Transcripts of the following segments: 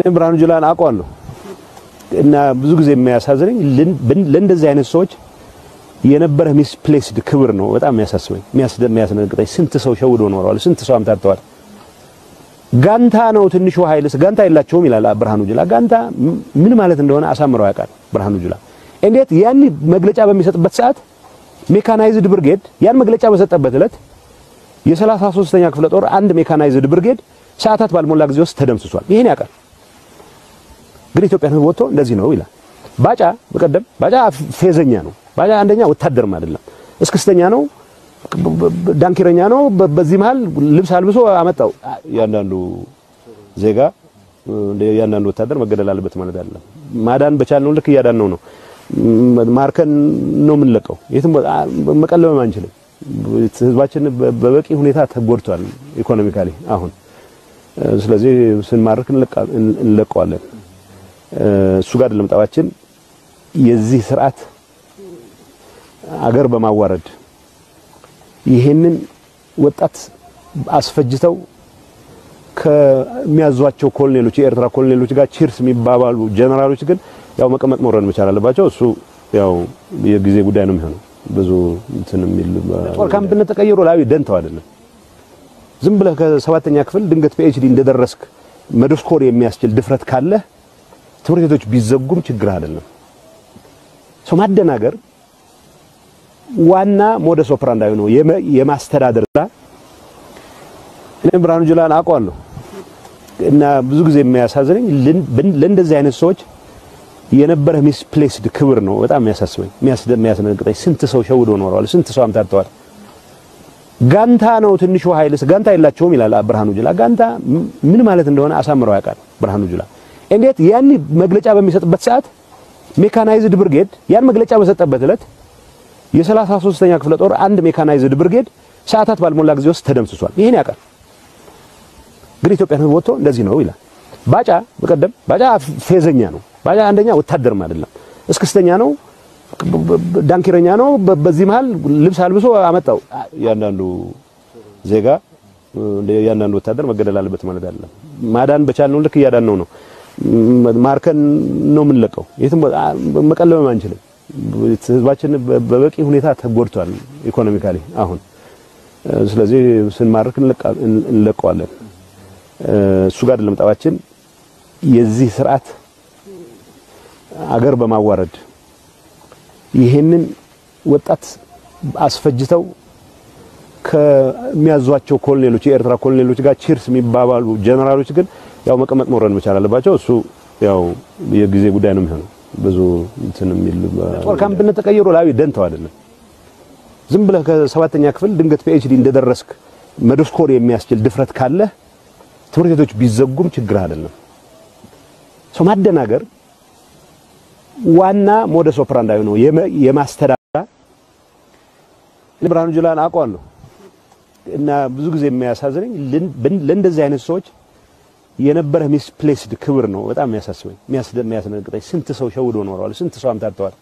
እኔ ብርሃኑ ጁላን አውቀዋለሁ እና ብዙ ጊዜ የሚያሳዝነኝ ለእንደዚህ አይነት ሰዎች የነበረ misplaced ክብር ነው በጣም የሚያሳስበኝ የሚያስደነግጠኝ። ስንት ሰው ሸውዶ ኖረዋል፣ ስንት ሰው አምታተዋል። ጋንታ ነው ትንሹ ኃይልስ ጋንታ የላቸውም ይላል ብርሃኑ ጁላ። ጋንታ ምን ማለት እንደሆነ አሳምረው ያውቃል ብርሃኑ ጁላ። እንዴት ያን መግለጫ በሚሰጥበት ሰዓት mechanized ብርጌድ ያን መግለጫ በሰጠበት ዕለት የሰላሳ ሦስተኛ ክፍለ ጦር አንድ mechanized ብርጌድ ሰዓታት ባልሞላ ጊዜ ውስጥ ተደምስሷል። ይሄን ያውቃል። ግን ኢትዮጵያን ሕዝብ ወጥቶ እንደዚህ ነው ይላል። ባጫ በቀደም ባጫ ፌዘኛ ነው። ባጫ አንደኛ ወታደርም አይደለም፣ እስክስተኛ ነው፣ ዳንኪረኛ ነው። በዚህ መሀል ልብስ አልብሶ አመጣው። እያንዳንዱ ዜጋ እያንዳንዱ ወታደር መገደል አለበት ማለት አይደለም። ማዳን በቻልነው ልክ እያዳን ነው ማርከን ነው የምንለቀው። የትም መቀለብም አንችልም። ህዝባችን በበቂ ሁኔታ ተጎድቷል ኢኮኖሚካሊ አሁን። ስለዚህ ስንማርክ እንለቀዋለን። እሱ ጋር አይደለም የዚህ ስርዓት አገር በማዋረድ ይሄንን ወጣት አስፈጅተው ከሚያዟቸው ኮሎኔሎች የኤርትራ ኮሎኔሎች ጋር ቺርስ የሚባባሉ ጀነራሎች ግን ያው መቀመጥ መውረድ መቻል አለባቸው። እሱ ያው የጊዜ ጉዳይ ነው የሚሆነው። ብዙ እንትን የሚል ጦር ካምፕነት ተቀይሮ ላይ ደንተው አይደለም። ዝም ብለህ ከሰባተኛ ክፍል ድንገት PhD እንደደረስክ መደስኮር የሚያስችል ድፍረት ካለ ትምህርት ቤቶች ቢዘጉም ችግር አይደለም። ሰው ማደናገር ዋና modus operandi ነው የማስተዳደር ስራ። እኔ ብርሃኑ ጁላን አውቀዋለሁ እና ብዙ ጊዜ የሚያሳዝነኝ ለእንደዚህ አይነት ሰዎች የነበረ misplaced ክብር ነው በጣም የሚያሳስበኝ የሚያስደነግጠኝ። ስንት ሰው ሸውዶ ኖረዋል፣ ስንት ሰው አምታተዋል። ጋንታ ነው ትንሹ ኃይልስ ጋንታ የላቸውም ይላል ብርሃኑ ጁላ። ጋንታ ምን ማለት እንደሆነ አሳምረው ያውቃል ብርሃኑ ጁላ። እንዴት ያን መግለጫ በሚሰጥበት ሰዓት ሜካናይዝድ ብርጌድ ያን መግለጫ በሰጠበት ዕለት የሰላሳ ሦስተኛ ክፍለ ጦር አንድ ሜካናይዝድ ብርጌድ ሰዓታት ባልሞላ ጊዜ ውስጥ ተደምስሷል። ይሄን ያውቃል። ግን ኢትዮጵያን ሕዝብ ወጥቶ እንደዚህ ነው ይላል። ባጫ በቀደም ባጫ ፌዘኛ ነው። ባጫ አንደኛ ወታደርም አይደለም፣ እስክስተኛ ነው፣ ዳንኪረኛ ነው። በዚህ መሀል ልብስ አልብሶ አመጣው። እያንዳንዱ ዜጋ እያንዳንዱ ወታደር መገደል አለበት ማለት አይደለም። ማዳን በቻልነው ልክ እያዳን ነው ነው ማርከን ነው የምንለቀው። የትም መቀለብም አንችልም። ህዝባችን በበቂ ሁኔታ ተጎድቷል ኢኮኖሚካሊ አሁን። ስለዚህ ስንማርክ እንለቀዋለን። እሱ ጋር አይደለም የዚህ ስርዓት አገር በማዋረድ ይሄንን ወጣት አስፈጅተው ከሚያዟቸው ኮሎኔሎች የኤርትራ ኮሎኔሎች ጋር ቺርስ የሚባባሉ ጀነራሎች ግን ያው መቀመጥ መውረድ መቻል አለባቸው። እሱ ያው የጊዜ ጉዳይ ነው የሚሆነው። ብዙ እንትን የሚል ካምፕነት ተቀይሮ ላይ ደንተው አይደለም። ዝም ብለህ ከሰባተኛ ክፍል ድንገት PhD እንደደረስክ መደስኮር የሚያስችል ድፍረት ካለ ትምህርት ቤቶች ቢዘጉም ችግር አይደለም። ሰው ማደናገር ዋና modus operandi ነው የማስተዳደር ብርሃኑ ጁላን አውቀዋለሁ እና ብዙ ጊዜ የሚያሳዝነኝ ለእንደዚህ አይነት ሰዎች የነበረ misplaced ክብር ነው በጣም የሚያሳስበኝ የሚያስደነግጠኝ። ስንት ሰው ሸውዶ ኖረዋል፣ ስንት ሰው አምታተዋል።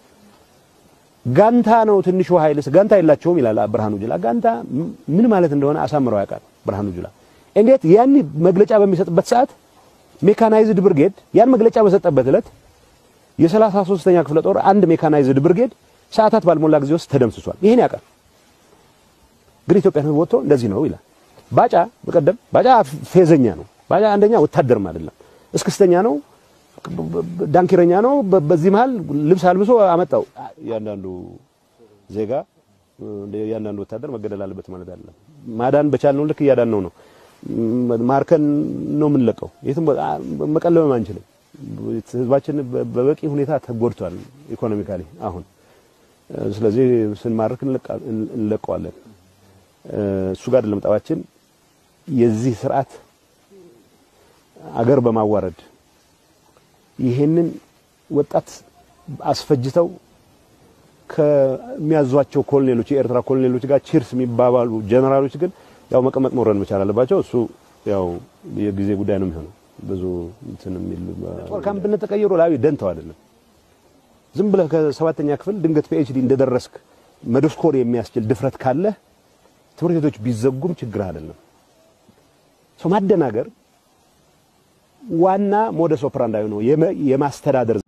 ጋንታ ነው ትንሹ ኃይልስ ጋንታ የላቸውም ይላል ብርሃኑ ጁላ። ጋንታ ምን ማለት እንደሆነ አሳምረው ያውቃል ብርሃኑ ጁላ። እንዴት ያን መግለጫ በሚሰጥበት ሰዓት ሜካናይዝድ ብርጌድ ያን መግለጫ በሰጠበት ዕለት የሰላሳ ሦስተኛ ክፍለ ጦር አንድ ሜካናይዝድ ብርጌድ ሰዓታት ባልሞላ ጊዜ ውስጥ ተደምስሷል። ይሄን ያውቃል። ግን ኢትዮጵያን ሕዝብ ወጥቶ እንደዚህ ነው ይላል። ባጫ በቀደም ባጫ ፌዘኛ ነው። ባጫ አንደኛ ወታደርም አይደለም፣ እስክስተኛ ነው፣ ዳንኪረኛ ነው። በዚህ መሀል ልብስ አልብሶ አመጣው። እያንዳንዱ ዜጋ እያንዳንዱ ወታደር መገደል አለበት ማለት አይደለም። ማዳን በቻልነው ልክ እያዳን ነው ነው ማርከን ነው የምንለቀው። የትም መቀለብም አንችልም። ህዝባችን በበቂ ሁኔታ ተጎድቷል ኢኮኖሚካሊ አሁን። ስለዚህ ስንማርክ እንለቀዋለን። እሱ ጋር አይደለም ጠባችን። የዚህ ስርዓት አገር በማዋረድ ይሄንን ወጣት አስፈጅተው ከሚያዟቸው ኮሎኔሎች የኤርትራ ኮሎኔሎች ጋር ቺርስ የሚባባሉ ጀነራሎች ግን ያው መቀመጥ መውረድ መቻል አለባቸው። እሱ ያው የጊዜ ጉዳይ ነው የሚሆነው። ብዙ እንትን የሚል ጦር ካምፕነት ተቀይሮ ላይ ደንተው አይደለም። ዝም ብለህ ከሰባተኛ ክፍል ድንገት PhD እንደደረስክ መደስኮር የሚያስችል ድፍረት ካለ ትምህርት ቤቶች ቢዘጉም ችግር አይደለም። ሰው ማደናገር ዋና modus operandi ነው የማስተዳደር